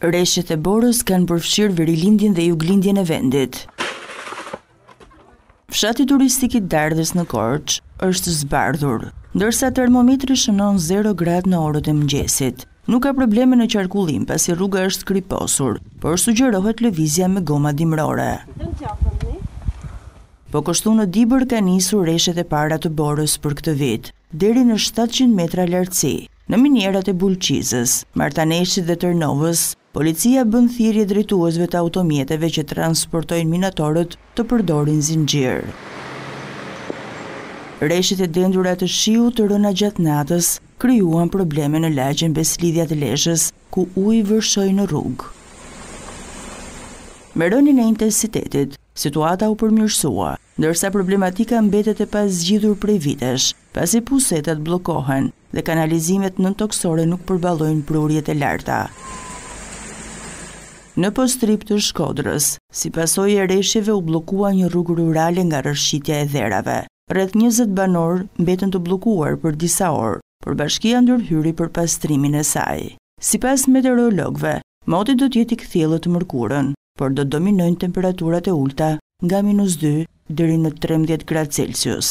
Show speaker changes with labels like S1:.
S1: Reshjet e borës kanë përfshirë verilindjen dhe juglindjen e vendit. Fshati turistik i Dardhës në Korçë është zbardhur, ndërsa termometri shënon zero gradë në orët e mëngjesit. Nuk ka probleme në qarkullim pasi rruga është kriposur, por sugjerohet lëvizja me goma dimërore. Po kështu në Dibër kanë nisur reshjet e para të borës për këtë vit, deri në shtatëqind metra lartësi. Në minierat e Bulqizës, Martaneshit dhe Tërnovës, policia bën thirrje drejtuesve të automjeteve që transportojnë minatorët të përdorin zinxhirë. Reshjet e dendura të shiut të rëna gjatë natës krijuan probleme në lagjen Besëlidhja të Lezhës, ku uji vërshoi në rrugë. Me rënien e intensitetit, situata u përmirësua. ndërsa problematika mbetet e pazgjidhur prej vitesh, pasi pusetat bllokohen dhe kanalizimet nëntokësore nuk përballojnë prurjet e larta. Në Postribë të Shkodrës, si pasojë e reshjeve u bllokua një rrugë rurale nga rrëshqitja e dherave. Rreth njëzet banorë mbetën të bllokuar për disa orë, por bashkia ndërhyri për pastrimin e saj. Sipas meteorologëve, moti do të jetë i kthjellët të mërkurën, por do të dominojnë temperaturat e ulëta, nga minus dy deri në trembëdhjetë gradë Celsius.